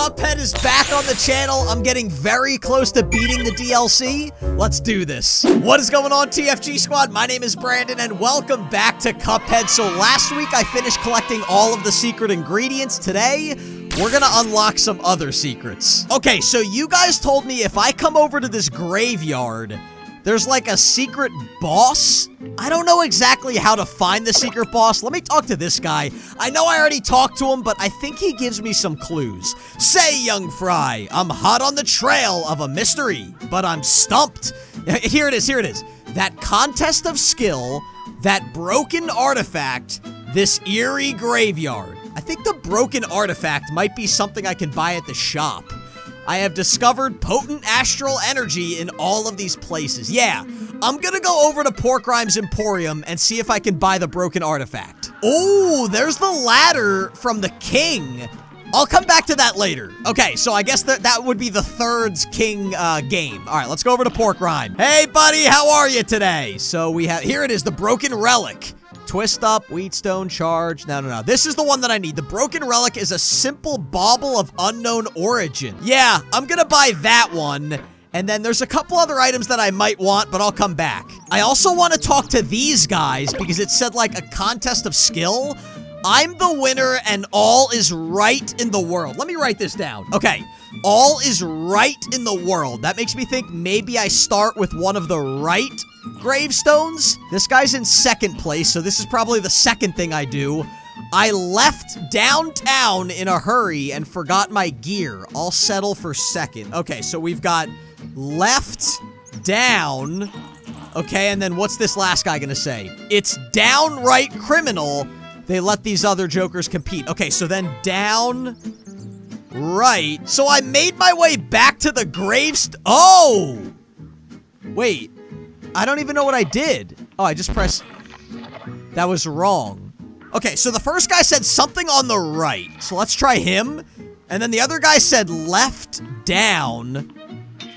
Cuphead is back on the channel. I'm getting very close to beating the DLC. Let's do this. What is going on, TFG Squad? My name is Brandon, and welcome back to Cuphead. So last week, I finished collecting all of the secret ingredients. Today, we're gonna unlock some other secrets. Okay, so you guys told me if I come over to this graveyard, there's like a secret boss. I don't know exactly how to find the secret boss. Let me talk to this guy. I know I already talked to him, but I think he gives me some clues. Say, young fry, I'm hot on the trail of a mystery, but I'm stumped. Here it is, here it is. That contest of skill, that broken artifact, this eerie graveyard. I think the broken artifact might be something I can buy at the shop. I have discovered potent astral energy in all of these places. Yeah, I'm gonna go over to Pork Rinds Emporium and see if I can buy the broken artifact. Oh, there's the ladder from the king. I'll come back to that later. Okay, so I guess that that would be the third king uh, game. All right, let's go over to Pork Rind. Hey, buddy, how are you today? So we have, here it is, the broken relic. Twist up, Whetstone, charge. No, no, no. This is the one that I need. The Broken Relic is a simple bauble of unknown origin. Yeah, I'm gonna buy that one. And then there's a couple other items that I might want, but I'll come back. I also want to talk to these guys because it said like a contest of skill. I'm the winner and all is right in the world. Let me write this down. Okay. All is right in the world. That makes me think maybe I start with one of the right gravestones. This guy's in second place, so this is probably the second thing I do. I left downtown in a hurry and forgot my gear. I'll settle for second. Okay, so we've got left, down. Okay, and then what's this last guy gonna say? It's downright criminal. They let these other jokers compete. Okay, so then down, right. So I made my way back to the gravest- Oh! Wait. I don't even know what I did. Oh, I just pressed... That was wrong. Okay, so the first guy said something on the right. So let's try him. And then the other guy said left, down.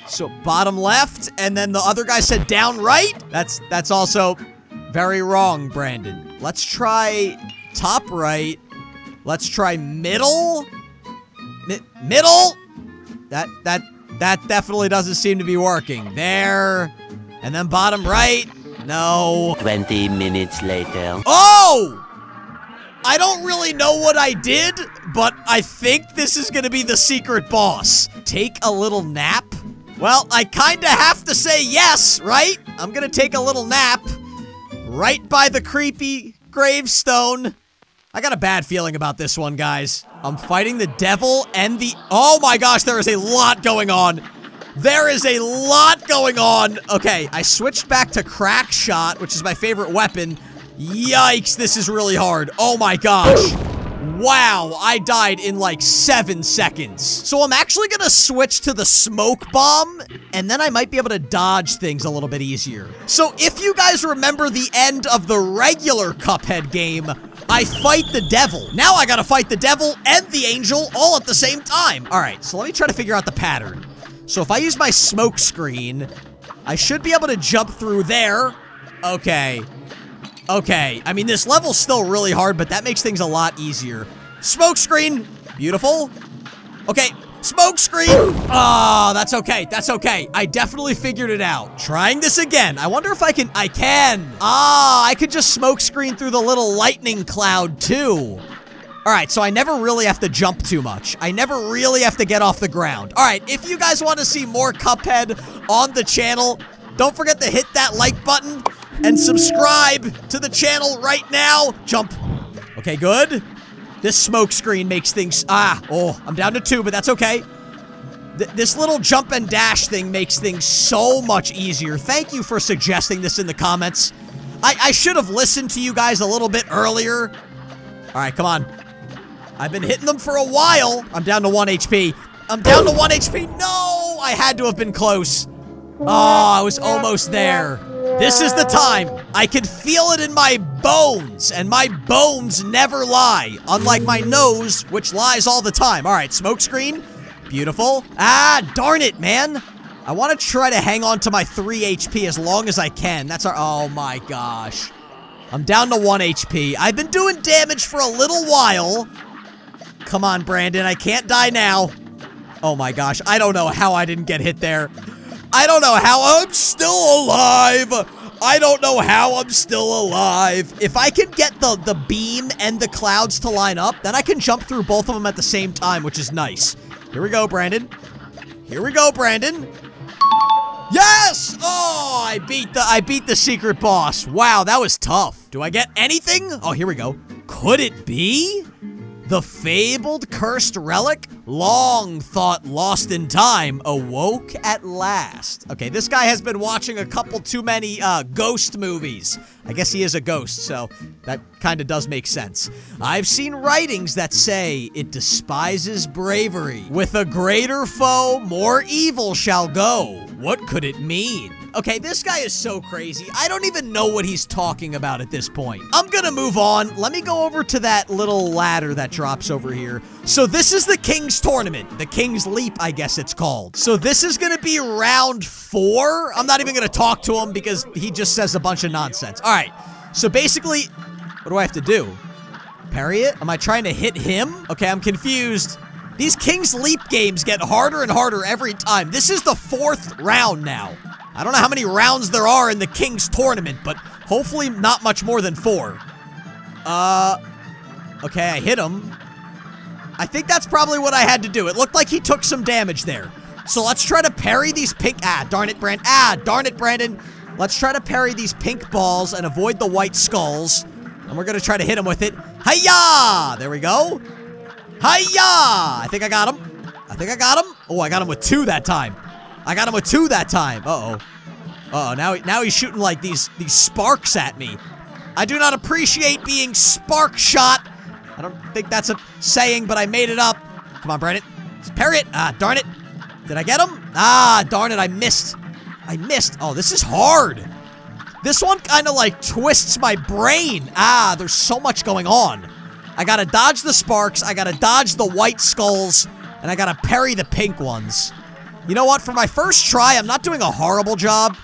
So bottom left. And then the other guy said down right. That's, that's also very wrong, Brandon. Let's try top right. Let's try middle. Mi middle. That, that, that definitely doesn't seem to be working. There. And then bottom right. No. 20 minutes later. Oh! I don't really know what I did, but I think this is gonna be the secret boss. Take a little nap? Well, I kinda have to say yes, right? I'm gonna take a little nap. Right by the creepy gravestone. I got a bad feeling about this one, guys. I'm fighting the devil and the- Oh my gosh, there is a lot going on. There is a lot going on. Okay, I switched back to crack shot, which is my favorite weapon. Yikes, this is really hard. Oh my gosh. Wow, I died in like seven seconds. So I'm actually gonna switch to the smoke bomb, and then I might be able to dodge things a little bit easier. So if you guys remember the end of the regular Cuphead game, I fight the devil. Now I gotta fight the devil and the angel all at the same time. All right, so let me try to figure out the pattern. So if I use my smoke screen, I should be able to jump through there. Okay. Okay. I mean, this level's still really hard, but that makes things a lot easier. Smoke screen. Beautiful. Okay. Smoke screen. Oh, that's okay. That's okay. I definitely figured it out. Trying this again. I wonder if I can. I can. Ah, I could just smoke screen through the little lightning cloud too. All right, so I never really have to jump too much. I never really have to get off the ground. All right, if you guys want to see more Cuphead on the channel, don't forget to hit that like button and subscribe to the channel right now. Jump. Okay, good. This smoke screen makes things... Ah, oh, I'm down to two, but that's okay. Th this little jump and dash thing makes things so much easier. Thank you for suggesting this in the comments. I, I should have listened to you guys a little bit earlier. All right, come on. I've been hitting them for a while. I'm down to 1 HP. I'm down to 1 HP. No! I had to have been close. Oh, I was almost there. This is the time. I can feel it in my bones, and my bones never lie, unlike my nose, which lies all the time. All right, smokescreen. Beautiful. Ah, darn it, man. I want to try to hang on to my 3 HP as long as I can. That's our- Oh my gosh. I'm down to 1 HP. I've been doing damage for a little while. Come on, Brandon. I can't die now. Oh my gosh, I don't know how I didn't get hit there. I don't know how I'm still alive. I don't know how I'm still alive. If I can get the, the beam and the clouds to line up, then I can jump through both of them at the same time, which is nice. Here we go, Brandon. Here we go, Brandon. Yes! Oh, I beat the I beat the secret boss. Wow, that was tough. Do I get anything? Oh, here we go. Could it be? The fabled cursed relic, long thought lost in time, awoke at last. Okay, this guy has been watching a couple too many uh, ghost movies. I guess he is a ghost, so that kind of does make sense. I've seen writings that say it despises bravery. With a greater foe, more evil shall go. What could it mean? Okay, this guy is so crazy. I don't even know what he's talking about at this point. I'm gonna move on. Let me go over to that little ladder that drops over here. So this is the King's Tournament. The King's Leap, I guess it's called. So this is gonna be round four. I'm not even gonna talk to him because he just says a bunch of nonsense. All right, so basically, what do I have to do? Parry it? Am I trying to hit him? Okay, I'm confused. These King's Leap games get harder and harder every time. This is the fourth round now. I don't know how many rounds there are in the King's Tournament, but hopefully not much more than four. Uh, okay, I hit him. I think that's probably what I had to do. It looked like he took some damage there. So let's try to parry these pink- Ah, darn it, Brandon. Ah, darn it, Brandon. Let's try to parry these pink balls and avoid the white skulls. And we're to try to hit him with it. Hiya! There we go. Hiya! I think I got him. I think I got him. Oh, I got him with two that time. I got him with two that time. Uh-oh. Uh oh now, now he's shooting like these, these sparks at me. I do not appreciate being spark shot. I don't think that's a saying, but I made it up. Come on, Brandon. Parry it. Ah, darn it. Did I get him? Ah, darn it, I missed. I missed. Oh, this is hard. This one kind of like twists my brain. Ah, there's so much going on. I gotta dodge the sparks, I gotta dodge the white skulls, and I gotta parry the pink ones. You know what? For my first try, I'm not doing a horrible job.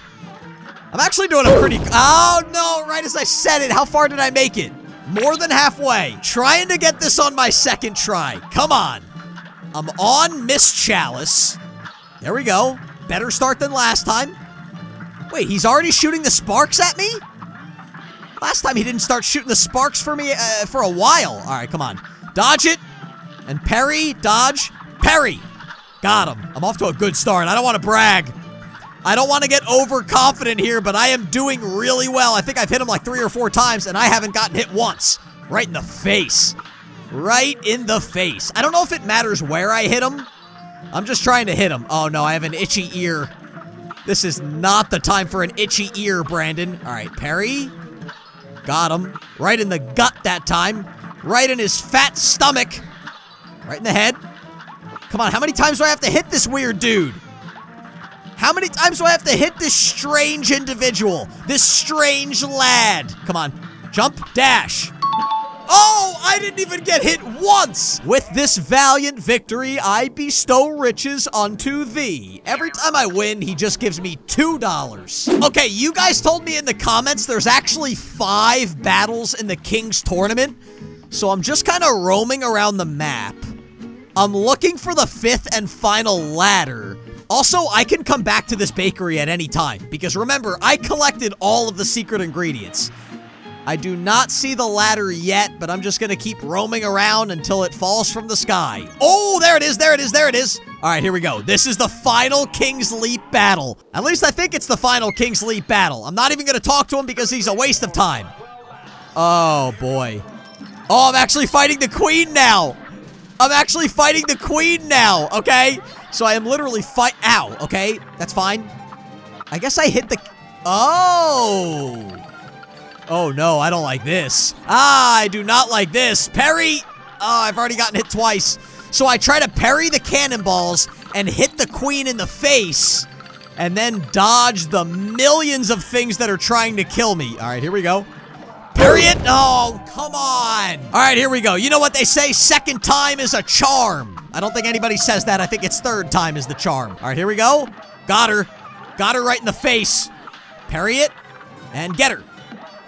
I'm actually doing a pretty... Oh, no. Right as I said it, how far did I make it? More than halfway. Trying to get this on my second try. Come on. I'm on Miss Chalice. There we go. Better start than last time. Wait, he's already shooting the sparks at me? Last time he didn't start shooting the sparks for me uh, for a while. All right, come on. Dodge it. And parry, dodge, parry. Got him. I'm off to a good start. I don't want to brag. I don't want to get overconfident here, but I am doing really well. I think I've hit him like three or four times, and I haven't gotten hit once. Right in the face. Right in the face. I don't know if it matters where I hit him. I'm just trying to hit him. Oh, no, I have an itchy ear. This is not the time for an itchy ear, Brandon. All right, parry. Got him. Right in the gut that time. Right in his fat stomach. Right in the head. Come on, how many times do I have to hit this weird dude? How many times do I have to hit this strange individual? This strange lad? Come on. Jump, dash. Oh, I didn't even get hit once! With this valiant victory, I bestow riches unto thee. Every time I win, he just gives me $2. Okay, you guys told me in the comments there's actually five battles in the King's Tournament. So I'm just kind of roaming around the map. I'm looking for the fifth and final ladder. Also, I can come back to this bakery at any time, because remember, I collected all of the secret ingredients. I do not see the ladder yet, but I'm just going to keep roaming around until it falls from the sky. Oh, there it is, there it is, there it is. All right, here we go. This is the final King's Leap battle. At least I think it's the final King's Leap battle. I'm not even going to talk to him because he's a waste of time. Oh, boy. Oh, I'm actually fighting the queen now. I'm actually fighting the queen now, okay? So I am literally fight- Ow, okay? That's fine. I guess I hit the- Oh! Oh no, I don't like this. Ah, I do not like this. Parry! Oh, I've already gotten hit twice. So I try to parry the cannonballs and hit the queen in the face and then dodge the millions of things that are trying to kill me. All right, here we go. Parry it. Oh, come on. All right, here we go. You know what they say? Second time is a charm. I don't think anybody says that. I think it's third time is the charm. All right, here we go. Got her. Got her right in the face. Parry it and get her.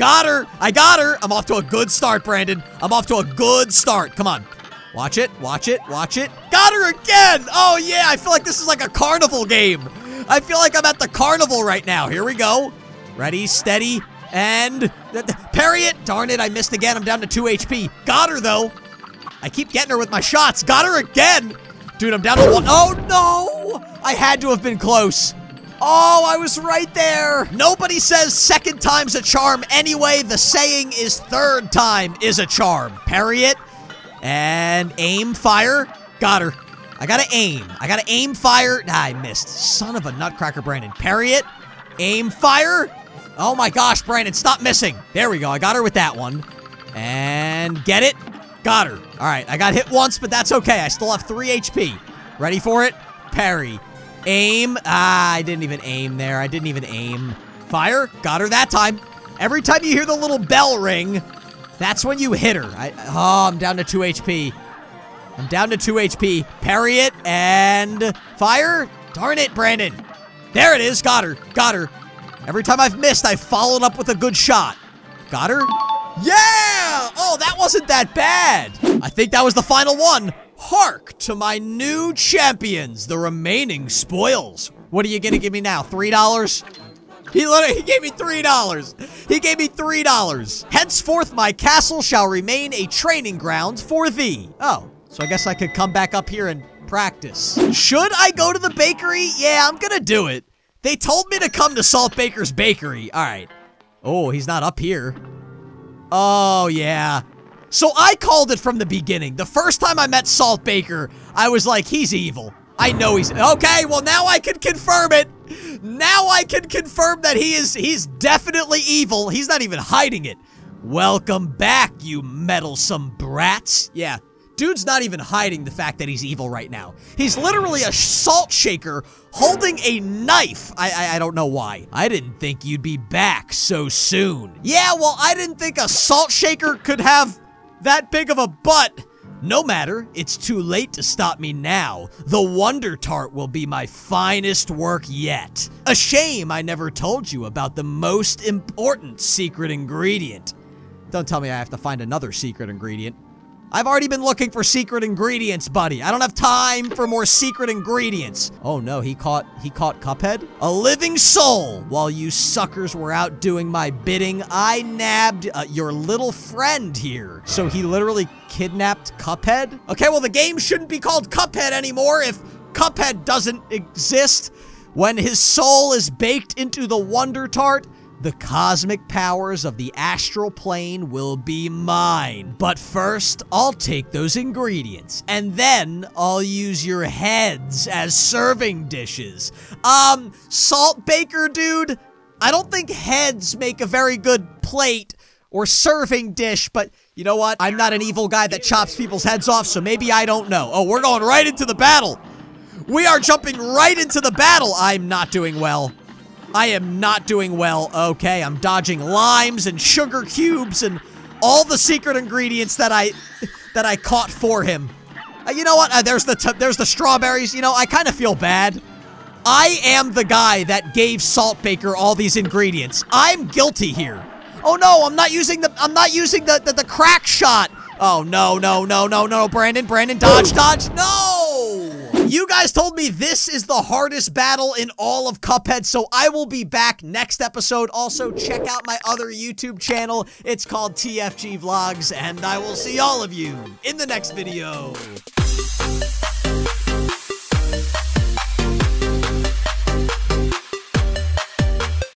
Got her. I got her. I'm off to a good start, Brandon. I'm off to a good start. Come on. Watch it. Watch it. Watch it. Got her again! Oh yeah, I feel like this is like a carnival game. I feel like I'm at the carnival right now. Here we go. Ready, steady, and parry it. Darn it, I missed again. I'm down to 2 HP. Got her though. I keep getting her with my shots. Got her again. Dude, I'm down to one. Oh no! I had to have been close. Oh, I was right there. Nobody says second time's a charm anyway. The saying is third time is a charm. Parry it. And aim, fire. Got her. I gotta aim. I gotta aim, fire. I missed. Son of a nutcracker, Brandon. Parry it. Aim, fire. Oh my gosh, Brandon, stop missing. There we go. I got her with that one. And get it. Got her. All right, I got hit once, but that's okay. I still have 3 HP. Ready for it? Parry. Aim. Ah, I didn't even aim there. I didn't even aim. Fire. Got her that time. Every time you hear the little bell ring, that's when you hit her. I, oh, I'm down to 2 HP. I'm down to 2 HP. Parry it and fire. Darn it, Brandon. There it is. Got her. Got her. Every time I've missed, I've followed up with a good shot. Got her. Yeah! Oh, that wasn't that bad. I think that was the final one. Hark to my new champions, the remaining spoils. What are you gonna give me now? Three dollars? He literally he gave me three dollars. He gave me three dollars. Henceforth, my castle shall remain a training ground for thee. Oh, so I guess I could come back up here and practice. Should I go to the bakery? Yeah, I'm gonna do it. They told me to come to Salt Baker's Bakery. All right. Oh, he's not up here. Oh, yeah. So I called it from the beginning. The first time I met Salt Baker, I was like, he's evil. I know he's okay. Well, now I can confirm it. Now I can confirm that he is he's definitely evil. He's not even hiding it. Welcome back, you meddlesome brats. Yeah, dude's not even hiding the fact that he's evil right now. He's literally a salt shaker holding a knife. I, I, I don't know why. I didn't think you'd be back so soon. Yeah, well, I didn't think a salt shaker could have that big of a butt. No matter, it's too late to stop me now. The Wonder Tart will be my finest work yet. A shame I never told you about the most important secret ingredient. Don't tell me I have to find another secret ingredient. I've already been looking for secret ingredients, buddy. I don't have time for more secret ingredients. Oh no, he caught he caught Cuphead? A living soul! While you suckers were out doing my bidding, I nabbed uh, your little friend here. So he literally kidnapped Cuphead? Okay, well the game shouldn't be called Cuphead anymore if Cuphead doesn't exist. When his soul is baked into the Wonder Tart, the cosmic powers of the astral plane will be mine. But first, I'll take those ingredients, and then I'll use your heads as serving dishes. Um, Salt Baker dude, I don't think heads make a very good plate or serving dish, but you know what? I'm not an evil guy that chops people's heads off, so maybe I don't know. Oh, we're going right into the battle. We are jumping right into the battle. I'm not doing well. I am not doing well. Okay, I'm dodging limes and sugar cubes and all the secret ingredients that I that I caught for him. Uh, you know what? Uh, there's the there's the strawberries. You know, I kind of feel bad. I am the guy that gave Salt Baker all these ingredients. I'm guilty here. Oh no, I'm not using the I'm not using the the, the crack shot. Oh no, no, no, no, no, Brandon, Brandon, dodge, dodge. No! You guys told me this is the hardest battle in all of Cuphead, so I will be back next episode. Also, check out my other YouTube channel. It's called TFG Vlogs, and I will see all of you in the next video.